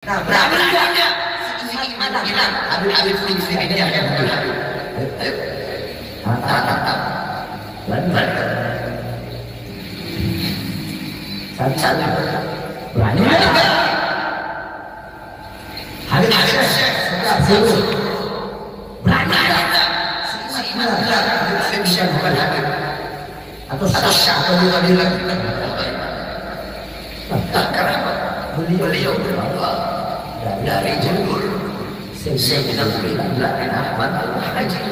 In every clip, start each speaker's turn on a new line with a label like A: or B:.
A: Nah, berani enggak? Seiman kita Habib Lutfi ini yang betul. Ayo. Mantap, mantap. Berani enggak? Satu, satu. Berani enggak? Habib Habib Syekh. Satu. Berani enggak? Seiman enggak? Habib Habib Syekh bukan Habib. Atau atau siapa juga bilang Kenapa? Beliau berdua dari jalur Sayyidina Ahmad al-Haji.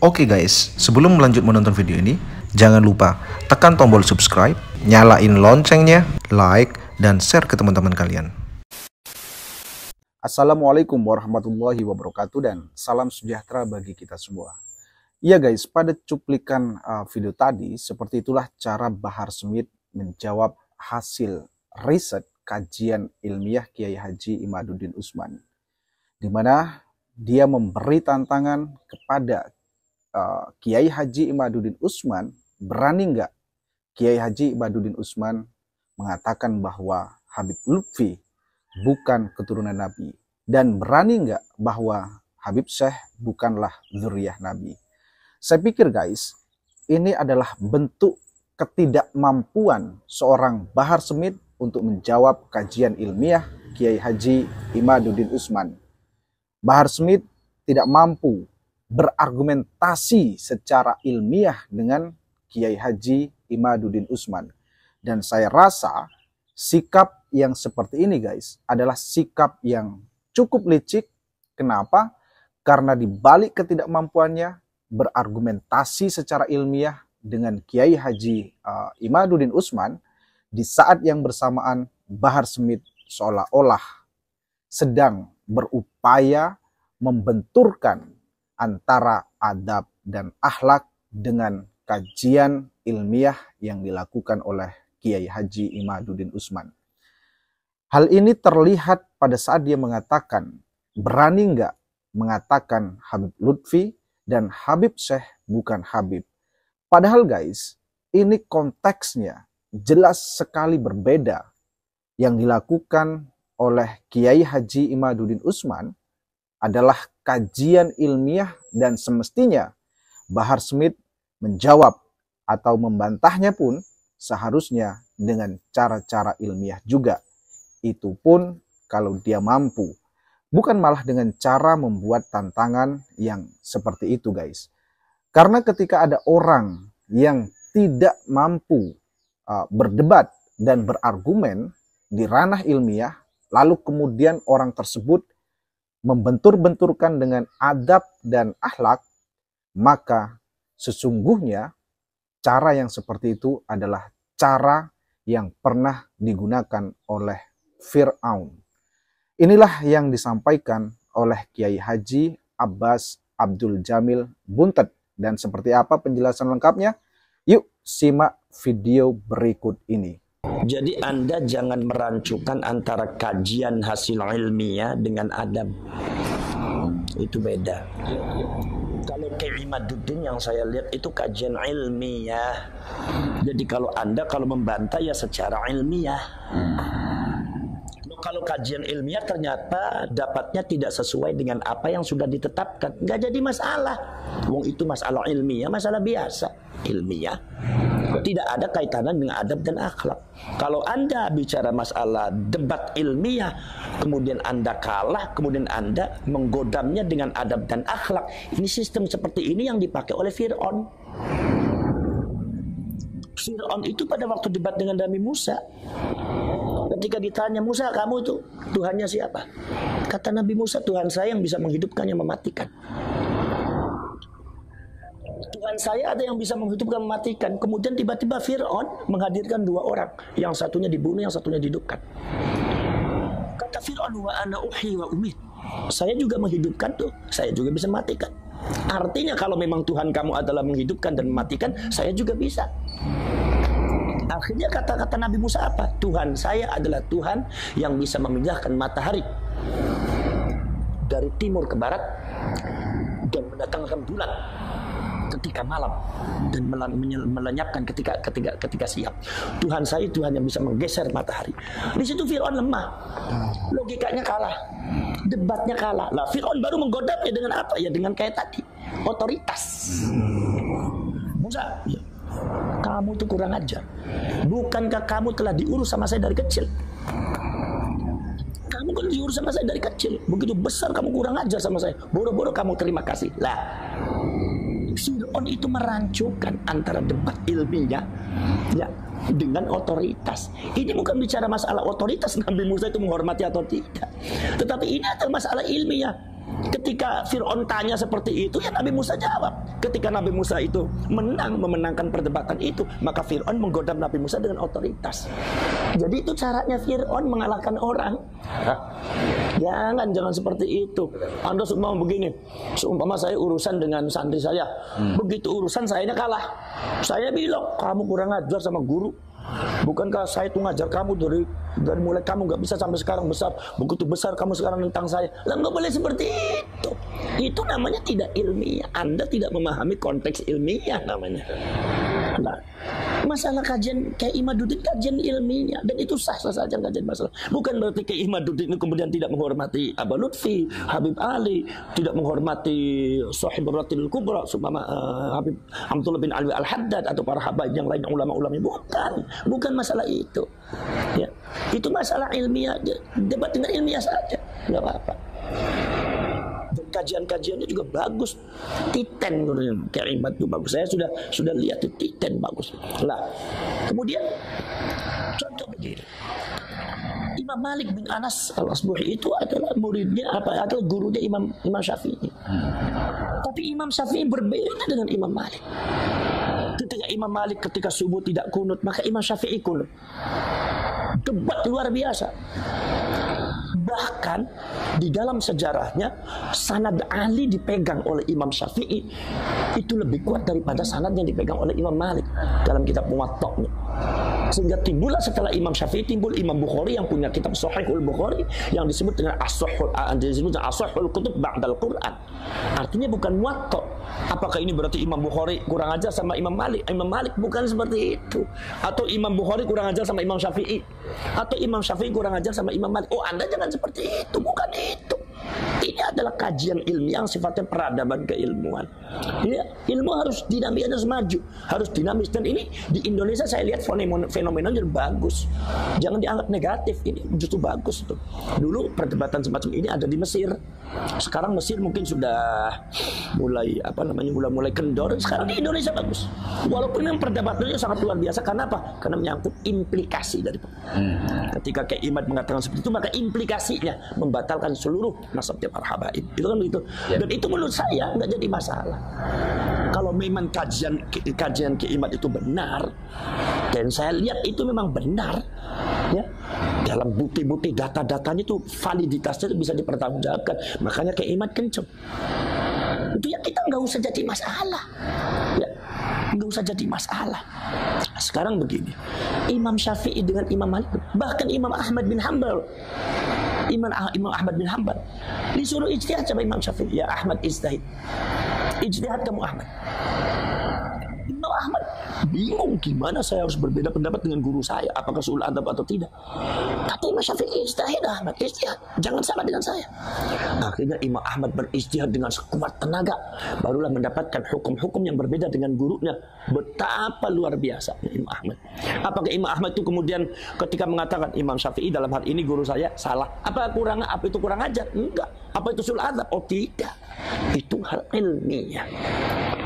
B: Oke guys, sebelum melanjut menonton video ini, jangan lupa tekan tombol subscribe, nyalain loncengnya, like, dan share ke teman-teman kalian. Assalamualaikum warahmatullahi wabarakatuh dan salam sejahtera bagi kita semua. Iya guys, pada cuplikan uh, video tadi, seperti itulah cara Bahar Smith menjawab hasil riset kajian ilmiah Kiai Haji Imaduddin Usman. Di mana dia memberi tantangan kepada uh, Kiai Haji Imaduddin Usman, berani nggak Kiai Haji Imaduddin Usman mengatakan bahwa Habib Lutfi bukan keturunan Nabi dan berani nggak bahwa Habib Syekh bukanlah zuriyah Nabi. Saya pikir guys, ini adalah bentuk ketidakmampuan seorang Bahar Smith untuk menjawab kajian ilmiah Kiai Haji Imaduddin Usman. Bahar Smith tidak mampu berargumentasi secara ilmiah dengan Kiai Haji Imaduddin Usman. Dan saya rasa sikap yang seperti ini guys adalah sikap yang cukup licik. Kenapa? Karena di balik ketidakmampuannya berargumentasi secara ilmiah dengan Kiai Haji uh, Imaduddin Usman di saat yang bersamaan Bahar Smith seolah-olah sedang berupaya membenturkan antara adab dan akhlak dengan kajian ilmiah yang dilakukan oleh Kiai Haji Imaduddin Usman. Hal ini terlihat pada saat dia mengatakan, berani nggak mengatakan Habib Lutfi dan Habib Syekh bukan Habib. Padahal guys, ini konteksnya jelas sekali berbeda yang dilakukan oleh Kiai Haji Imaduddin Usman adalah kajian ilmiah dan semestinya Bahar Smith menjawab atau membantahnya pun seharusnya dengan cara-cara ilmiah juga. Itu pun kalau dia mampu bukan malah dengan cara membuat tantangan yang seperti itu guys. Karena ketika ada orang yang tidak mampu berdebat dan berargumen di ranah ilmiah, lalu kemudian orang tersebut membentur-benturkan dengan adab dan akhlak, maka sesungguhnya cara yang seperti itu adalah cara yang pernah digunakan oleh Fir'aun Inilah yang disampaikan oleh Kiai Haji Abbas Abdul Jamil Buntet. Dan seperti apa penjelasan lengkapnya? Yuk simak video berikut ini.
C: Jadi Anda jangan merancukan antara kajian hasil ilmiah dengan adab. Itu beda. Kalau Imaduddin yang saya lihat itu kajian ilmiah. Jadi kalau Anda kalau membantah ya secara ilmiah kalau kajian ilmiah ternyata dapatnya tidak sesuai dengan apa yang sudah ditetapkan, nggak jadi masalah. Wong itu masalah ilmiah, masalah biasa ilmiah. Tidak ada kaitannya dengan adab dan akhlak. Kalau Anda bicara masalah debat ilmiah, kemudian Anda kalah, kemudian Anda menggodamnya dengan adab dan akhlak. Ini sistem seperti ini yang dipakai oleh Fir'aun. Fir'aun itu pada waktu debat dengan Nabi Musa Ketika ditanya Musa kamu itu Tuhannya siapa? Kata Nabi Musa Tuhan saya yang bisa menghidupkan yang mematikan. Tuhan saya ada yang bisa menghidupkan mematikan. Kemudian tiba-tiba Fir'aun menghadirkan dua orang. Yang satunya dibunuh, yang satunya dihidupkan. Kata Fir'aun wa ana uhi wa umit. Saya juga menghidupkan tuh. Saya juga bisa mematikan. Artinya kalau memang Tuhan kamu adalah menghidupkan dan mematikan, saya juga bisa. Akhirnya kata-kata Nabi Musa apa? Tuhan saya adalah Tuhan yang bisa memindahkan matahari dari timur ke barat dan mendatangkan bulan. Ketika malam dan melenyapkan ketika ketika ketika siap. Tuhan saya Tuhan yang bisa menggeser matahari. Di situ Fir'aun lemah. Logikanya kalah. Debatnya kalah. Lah Fir'aun baru menggodapnya dengan apa? Ya dengan kayak tadi. Otoritas. Musa, ya. kamu tuh kurang ajar. Bukankah kamu telah diurus sama saya dari kecil? Kamu kan diurus sama saya dari kecil. Begitu besar kamu kurang ajar sama saya. Boro-boro kamu terima kasih. Lah, Fir'aun itu merancukan antara debat ilmiah ya dengan otoritas. Ini bukan bicara masalah otoritas Nabi Musa itu menghormati atau tidak. Tetapi ini adalah masalah ilmiah. Ketika Fir'aun tanya seperti itu, ya Nabi Musa jawab. Ketika Nabi Musa itu menang, memenangkan perdebatan itu, maka Fir'aun menggoda Nabi Musa dengan otoritas. Jadi itu caranya Fir'aun mengalahkan orang. Jangan, jangan seperti itu. Anda semua begini, seumpama saya urusan dengan santri saya, hmm. begitu urusan saya kalah. Saya bilang, kamu kurang ajar sama guru. Bukankah saya itu ngajar kamu dari dari mulai kamu nggak bisa sampai sekarang besar, begitu besar kamu sekarang tentang saya. Lah nggak boleh seperti itu. Itu namanya tidak ilmiah. Anda tidak memahami konteks ilmiah namanya. Nah, masalah kajian kayak Imaduddin kajian ilmiah dan itu sah-sah saja kajian masalah. Bukan berarti kayak Imaduddin kemudian tidak menghormati Abu Lutfi, Habib Ali, tidak menghormati Sahib Ratil Kubra, seumpama uh, Habib Abdullah bin Ali Al-Haddad atau para habaib yang lain ulama-ulama. Bukan, bukan masalah itu. Ya, itu masalah ilmiah, debat dengan ilmiah saja, nggak apa-apa kajian-kajiannya juga bagus titen keribat itu bagus saya sudah sudah lihat itu titen bagus lah kemudian contoh begini Imam Malik bin Anas al Asbuhi itu adalah muridnya apa adalah gurunya Imam Imam Syafi'i. Tapi Imam Syafi'i berbeda dengan Imam Malik. Ketika Imam Malik ketika subuh tidak kunut, maka Imam Syafi'i kunut. Debat luar biasa. Bahkan di dalam sejarahnya sanad Ali dipegang oleh Imam Syafi'i itu lebih kuat daripada sanad yang dipegang oleh Imam Malik dalam kitab Muwatta'nya. Sehingga timbullah setelah Imam Syafi'i timbul Imam Bukhari yang punya kitab Sahihul Bukhari yang disebut dengan As-Sahihul disebut As-Sahihul Kutub Ba'dal Quran. Artinya bukan Muwatta. Apakah ini berarti Imam Bukhari kurang ajar sama Imam Malik? Imam Malik bukan seperti itu. Atau Imam Bukhari kurang ajar sama Imam Syafi'i. Atau Imam Syafi'i kurang ajar sama Imam Malik. Oh, Anda jangan seperti itu, bukan itu. Ini adalah kajian ilmiah yang sifatnya peradaban keilmuan. Ya, ilmu harus dinamis, harus maju, harus dinamis. Dan ini di Indonesia saya lihat fenomena yang bagus. Jangan dianggap negatif, ini justru bagus tuh. Dulu perdebatan semacam ini ada di Mesir. Sekarang Mesir mungkin sudah mulai apa namanya mulai mulai kendor. Sekarang di Indonesia bagus. Walaupun yang perdebatannya sangat luar biasa karena apa? Karena menyangkut implikasi dari hmm. ketika kayak Imad mengatakan seperti itu maka implikasinya membatalkan seluruh nasabnya para habaib. Itu kan begitu. Ya. Dan itu menurut saya nggak jadi masalah. Kalau memang kajian kajian keimat itu benar dan saya lihat itu memang benar ya dalam bukti-bukti data-datanya itu validitasnya itu bisa dipertanggungjawabkan makanya keimat kenceng itu ya kita nggak usah jadi masalah ya nggak usah jadi masalah sekarang begini Imam Syafi'i dengan Imam Malik bahkan Imam Ahmad bin Hambal Imam, ah, Imam Ahmad bin Hanbal. Disuruh ijtihad sama Imam Syafi'i. Ya Ahmad ijtihad. Ijtihad kamu Ahmad Ahmad. Bingung gimana saya harus berbeda pendapat dengan guru saya apakah sul adab atau tidak. Tapi Imam Syafi'i ijtihad Ahmad. Ijtihad. Jangan sama dengan saya. Akhirnya Imam Ahmad beristihad dengan sekuat tenaga. Barulah mendapatkan hukum-hukum yang berbeda dengan gurunya. Betapa luar biasa Imam Ahmad. Apakah Imam Ahmad itu kemudian ketika mengatakan Imam Syafi'i dalam hal ini guru saya salah? Apa kurang apa itu kurang ajar? Enggak apa itu sul adab oh tidak. Itu hal ilmiah.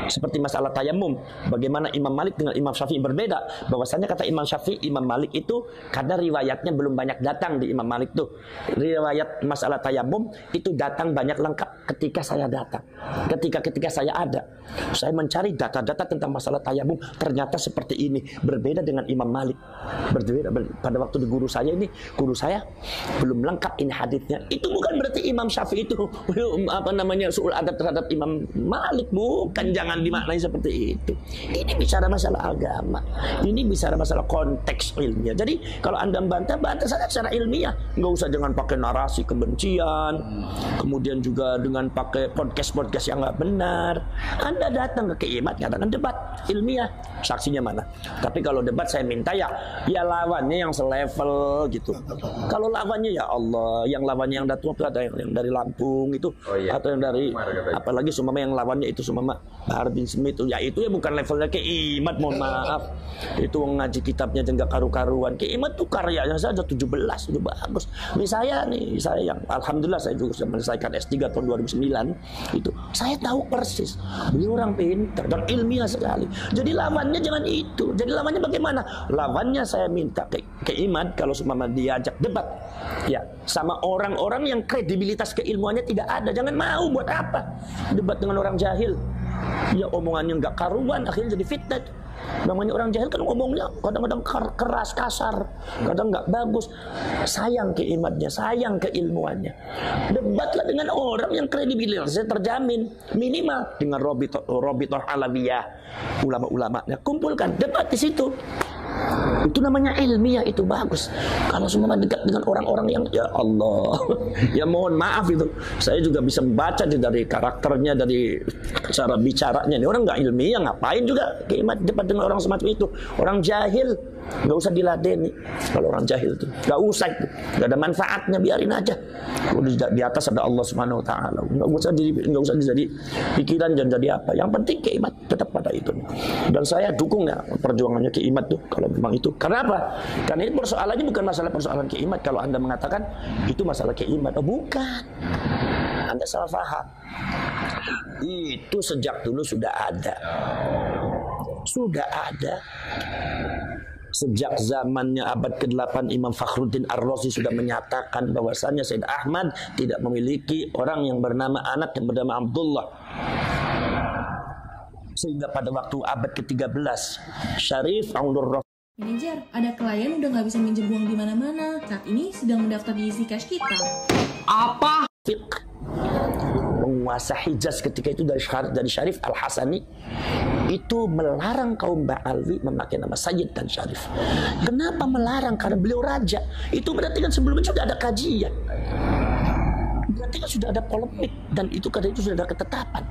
C: Seperti masalah tayamum bagaimana Imam Malik dengan Imam Syafi'i berbeda. Bahwasanya kata Imam Syafi'i Imam Malik itu karena riwayatnya belum banyak datang di Imam Malik tuh. Riwayat masalah tayamum itu datang banyak lengkap ketika saya datang. Ketika ketika saya ada. Saya mencari data-data tentang masalah tayamum ternyata seperti ini. Berbeda dengan Imam Malik. Berbeda pada waktu di guru saya ini guru saya belum lengkap ini hadisnya. Itu bukan berarti Imam Syafi'i itu apa namanya soal adab terhadap Imam Malik bukan jangan dimaknai seperti itu. Ini bicara masalah agama. Ini bicara masalah konteks ilmiah. Jadi kalau anda bantah, bantah saja secara ilmiah. Nggak usah dengan pakai narasi kebencian, kemudian juga dengan pakai podcast-podcast yang nggak benar. Anda datang ke keimat, katakan debat ilmiah. Saksinya mana? Tapi kalau debat saya minta ya, ya lawannya yang selevel gitu. Kalau lawannya ya Allah, yang lawannya yang datang ada yang dari Lampung itu,
D: Oh iya.
C: atau yang dari
D: Umar katanya.
C: apalagi sumama yang lawannya itu sumama Bahar bin Smith itu. Ya itu ya bukan levelnya keimat mohon maaf. Itu ngaji kitabnya aja nggak karu-karuan. Keimat tuh karyanya saja 17 itu bagus. Ini saya nih saya yang alhamdulillah saya juga sudah menyelesaikan S3 tahun 2009 itu. Saya tahu persis beliau orang pintar dan ilmiah sekali. Jadi lawannya jangan itu. Jadi lawannya bagaimana? Lawannya saya minta ke keimat kalau sumama diajak debat sama orang-orang yang kredibilitas keilmuannya tidak ada. Jangan mau buat apa? Debat dengan orang jahil. Ya omongannya nggak karuan akhirnya jadi fitnah. Namanya orang jahil kan ngomongnya kadang-kadang ker- keras kasar. Kadang nggak bagus. Sayang keimatnya sayang keilmuannya. Debatlah dengan orang yang kredibilitasnya terjamin. Minimal dengan robitoh alawiyah. Ulama-ulamanya. Kumpulkan debat di situ itu namanya ilmiah itu bagus. Kalau semua dekat dengan orang-orang yang ya Allah. Ya mohon maaf itu. Saya juga bisa membaca dari karakternya dari cara bicaranya. Ini orang nggak ilmiah ngapain juga keimat debat dengan orang semacam itu? Orang jahil nggak usah diladeni. Kalau orang jahil itu nggak usah itu. Nggak ada manfaatnya biarin aja. Di, di atas ada Allah subhanahu wa taala. Nggak usah di, nggak usah jadi pikiran dan jadi apa. Yang penting keimat tetap pada itu. Dan saya dukung ya perjuangannya keimat tuh kalau memang itu. Karena apa? Karena ini persoalannya bukan masalah persoalan keimat. Kalau anda mengatakan itu masalah keimat. Oh bukan. Anda salah paham itu sejak dulu sudah ada. Sudah ada Sejak zamannya abad ke-8 Imam Fakhruddin Ar-Razi sudah menyatakan bahwasanya Said Ahmad tidak memiliki orang yang bernama anak yang bernama Abdullah. Sehingga pada waktu abad ke-13 Syarif Aunur
E: Manajer, ada klien udah nggak bisa minjem uang di mana-mana. Saat ini sedang mendaftar di isi cash kita.
C: Rafiq penguasa Hijaz ketika itu dari Syarif, dari Syarif Al Hasani itu melarang kaum Ba'alwi memakai nama Sayyid dan Syarif. Kenapa melarang? Karena beliau raja. Itu berarti kan sebelumnya sudah ada kajian. Berarti kan sudah ada polemik dan itu karena itu sudah ada ketetapan.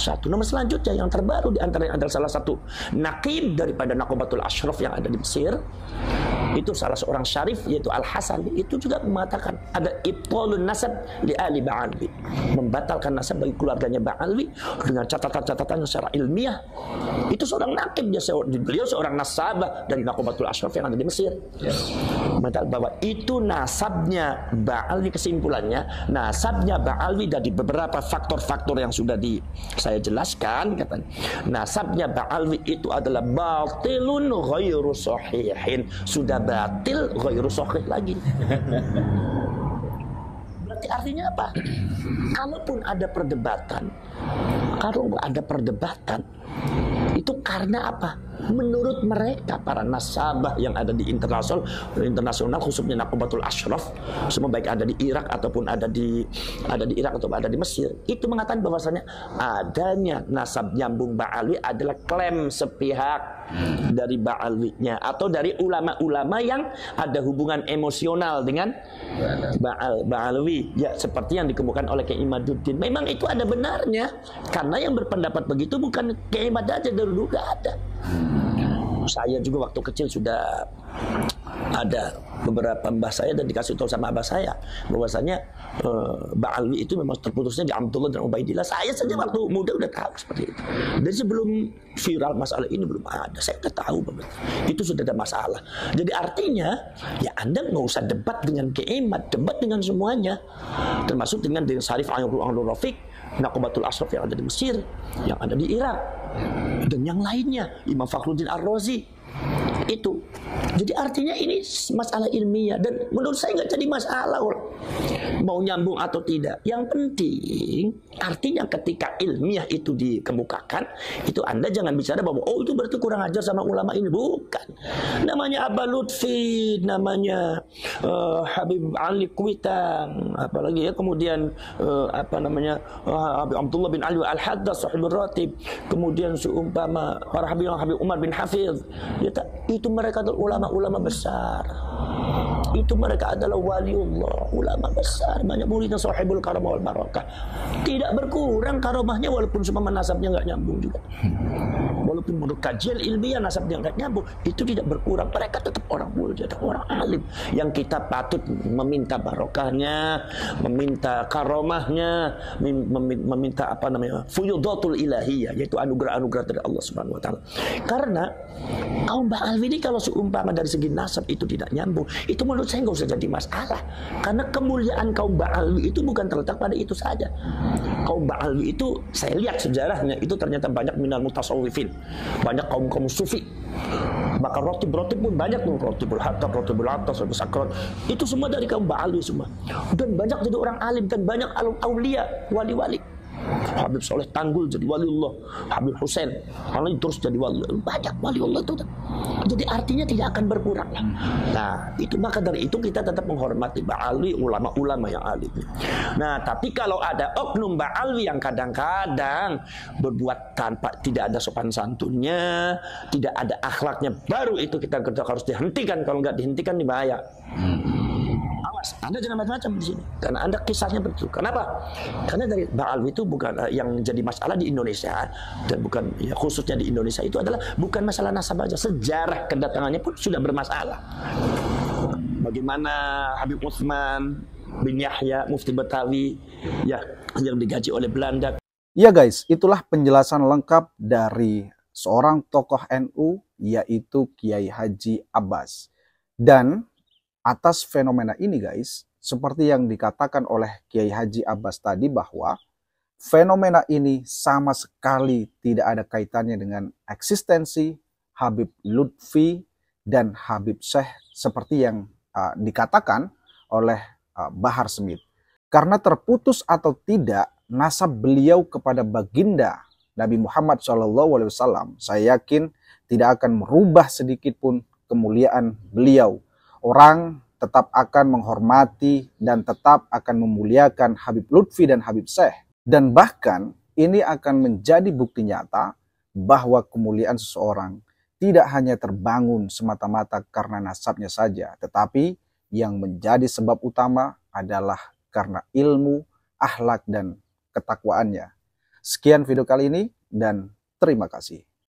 C: Satu nama selanjutnya yang terbaru di antara adalah salah satu nakib daripada Nakobatul Ashraf yang ada di Mesir. Itu salah seorang syarif yaitu Al Hasan itu juga mengatakan ada ibtalun nasab li ali Ba'alwi. Membatalkan nasab bagi keluarganya Ba'alwi dengan catatan-catatan secara ilmiah. Itu seorang nakib dia beliau seorang nasabah dari Nakobatul Ashraf yang ada di Mesir. Mengatakan bahwa itu nasabnya Ba'alwi kesimpulannya nasabnya Ba'alwi dari beberapa faktor-faktor yang sudah di saya jelaskan katanya. Nasabnya Ba'alwi itu adalah batilun ghairu sahihin. Sudah batil ghairu sahih lagi. Berarti artinya apa? Kalaupun ada perdebatan kalau ada perdebatan itu karena apa? Menurut mereka para nasabah yang ada di internasional, internasional khususnya Nakobatul Ashraf, semua baik ada di Irak ataupun ada di ada di Irak atau ada di Mesir, itu mengatakan bahwasanya adanya nasab nyambung Ba'alwi adalah klaim sepihak dari Ba'alwinya atau dari ulama-ulama yang ada hubungan emosional dengan Ba'al Ba'alwi ya seperti yang dikemukakan oleh Kiai Imaduddin. Memang itu ada benarnya karena yang berpendapat begitu bukan Kiai aja dulu gak ada. Saya juga waktu kecil sudah ada beberapa mbah saya dan dikasih tahu sama abah saya bahwasanya eh, Ba'alwi itu memang terputusnya di Abdullah dan Ubaidillah. Saya saja waktu muda udah tahu seperti itu. Dan sebelum viral masalah ini belum ada. Saya udah tahu Bapak. Itu sudah ada masalah. Jadi artinya ya Anda nggak usah debat dengan keemat, debat dengan semuanya. Termasuk dengan dengan Sarif Ainul Ainul Rafiq, Nakobatul Ashraf yang ada di Mesir, yang ada di Irak dan yang lainnya Imam Fakhruddin Ar-Razi itu. Jadi artinya ini masalah ilmiah dan menurut saya nggak jadi masalah mau nyambung atau tidak. Yang penting artinya ketika ilmiah itu dikemukakan itu Anda jangan bicara bahwa oh itu berarti kurang ajar sama ulama ini bukan. Namanya Abba Lutfi, namanya uh, Habib Ali Kuitang, apalagi ya kemudian uh, apa namanya uh, Habib Abdullah bin Ali Al Haddad sahibul ratib, kemudian seumpama para Habib Habib Umar bin Hafiz, ya, itu mereka adalah ulama-ulama besar. Itu mereka adalah waliullah, ulama besar, banyak muridnya sahibul karamah wal barakah. Tidak berkurang karamahnya walaupun semua nasabnya nggak nyambung juga. Walaupun menurut kajian ilmiah nasabnya nggak nyambung, itu tidak berkurang. Mereka tetap orang mulia, orang alim yang kita patut meminta barokahnya, meminta karomahnya, meminta apa namanya fuyudatul ilahiyah, yaitu anugerah-anugerah dari Allah Subhanahu Wa Taala. Karena kaum Ba'alwi ini kalau seumpama dari segi nasab itu tidak nyambung, itu menurut saya nggak usah jadi masalah. Karena kemuliaan kaum Ba'alwi itu bukan terletak pada itu saja. Kaum Ba'alwi itu saya lihat sejarahnya itu ternyata banyak minal mutasawwifin. Banyak kaum-kaum sufi. Maka roti-roti pun banyak tuh rotibul hatta, rotibul atas, rotibul sakrat. Itu semua dari kaum Ba'alwi semua. Dan banyak jadi orang alim dan banyak aulia, wali-wali. Habib Soleh Tanggul jadi wali Allah Habib Hussein kalau terus jadi wali. Banyak wali Allah itu jadi artinya tidak akan berkurang. Nah itu maka dari itu kita tetap menghormati Ba'alwi ulama-ulama yang alim nah tapi kalau ada oknum Ba'alwi yang kadang-kadang berbuat tanpa tidak ada sopan santunnya tidak ada akhlaknya baru itu kita harus dihentikan. Kalau nggak dihentikan ini bahaya Awas, Anda jangan macam-macam di sini. Karena Anda kisahnya betul. Kenapa? Karena dari Ba'al itu bukan uh, yang jadi masalah di Indonesia dan bukan ya, khususnya di Indonesia itu adalah bukan masalah nasab saja. Sejarah kedatangannya pun sudah bermasalah. Bagaimana Habib Utsman bin Yahya Mufti Betawi ya yang digaji oleh Belanda.
B: Ya guys, itulah penjelasan lengkap dari seorang tokoh NU yaitu Kiai Haji Abbas. Dan atas fenomena ini guys, seperti yang dikatakan oleh Kiai Haji Abbas tadi bahwa fenomena ini sama sekali tidak ada kaitannya dengan eksistensi Habib Lutfi dan Habib Syekh seperti yang uh, dikatakan oleh uh, Bahar Smith. Karena terputus atau tidak nasab beliau kepada baginda Nabi Muhammad SAW, saya yakin tidak akan merubah sedikit pun kemuliaan beliau orang tetap akan menghormati dan tetap akan memuliakan Habib Lutfi dan Habib Syekh. Dan bahkan ini akan menjadi bukti nyata bahwa kemuliaan seseorang tidak hanya terbangun semata-mata karena nasabnya saja, tetapi yang menjadi sebab utama adalah karena ilmu, akhlak, dan ketakwaannya. Sekian video kali ini dan terima kasih.